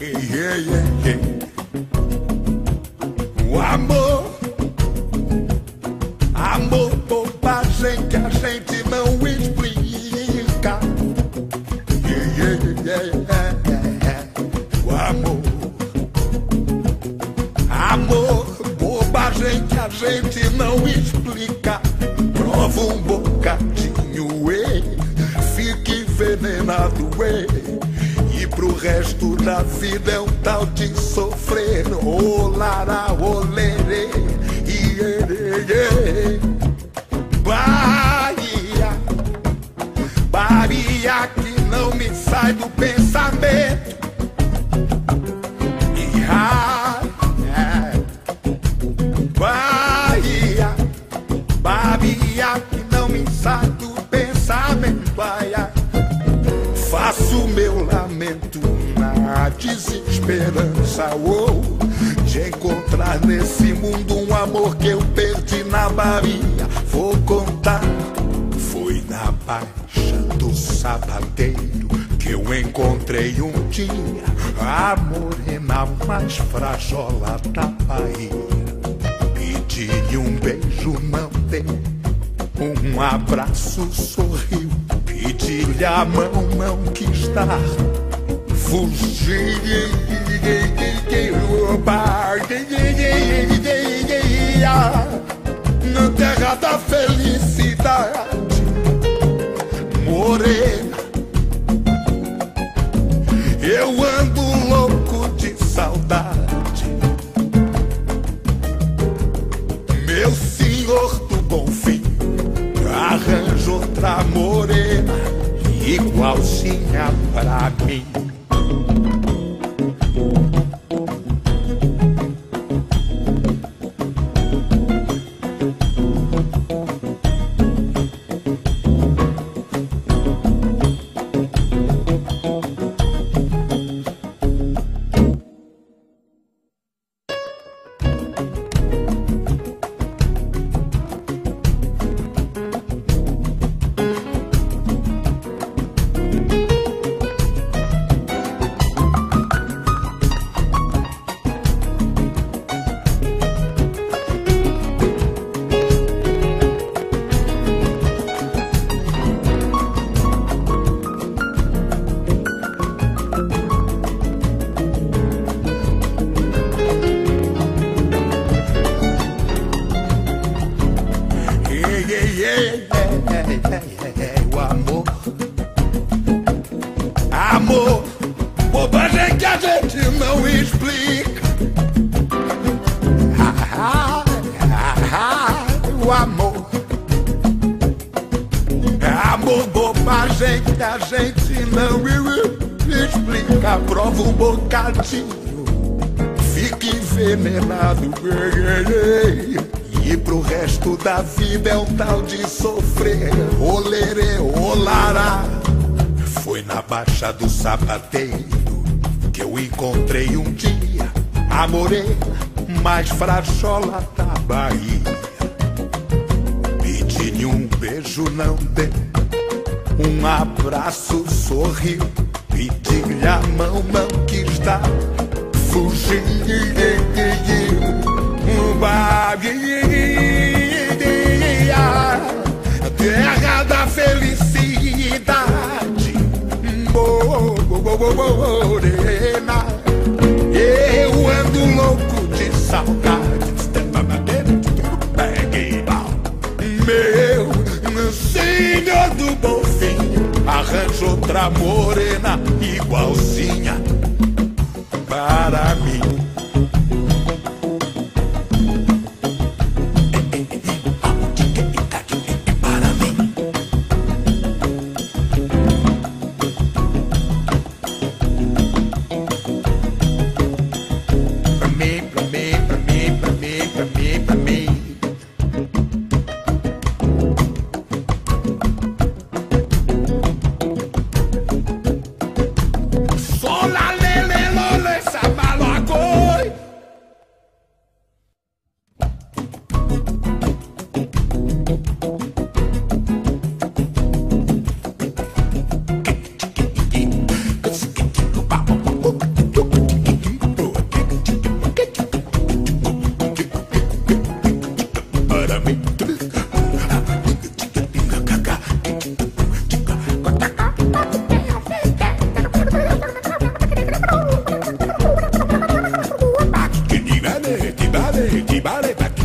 yeah, yeah, yeah. O amor, amor, bobagem que a gente não explica. Yeah, yeah, yeah, yeah. O amor, amor, bobagem que a gente não explica. Prova um bocadinho, ei, fique envenenado, ei. Eh? Pro resto da vida é um tal de sofrer. Olará, olerê, ierê, Bahia, Bahia que não me sai do pensamento. Desesperança oh, de encontrar nesse mundo um amor que eu perdi na Bahia. Vou contar, foi na baixa do sapateiro que eu encontrei um dia a morena mais frajola da Bahia. Pedi-lhe um beijo, não deu. Um abraço, sorriu. Pedi-lhe a mão, não quis dar. Fugi. Na terra da felicidade, morena. Eu ando louco de saudade. Meu senhor do bom fim, arranja outra morena igualzinha pra mim. Ei, ei, ei, ei, o amor. Amor, bobagem que a gente não explica. O amor. Amor, bobagem que a gente não explica. Prova um bocadinho fica envenenado. E pro resto da vida é um tal de sofrer. Olerê, olará. Foi na baixa do sapateiro que eu encontrei um dia a mais frajola da Bahia. Pedi-lhe um beijo, não deu. Um abraço, sorriu. Pedi-lhe a mão, não quis dar. Fugi. Terra da felicidade, morena. Eu ando louco de saudade. Meu senhor do bom arranja outra morena igualzinha para mim. Tibale, Tibale, back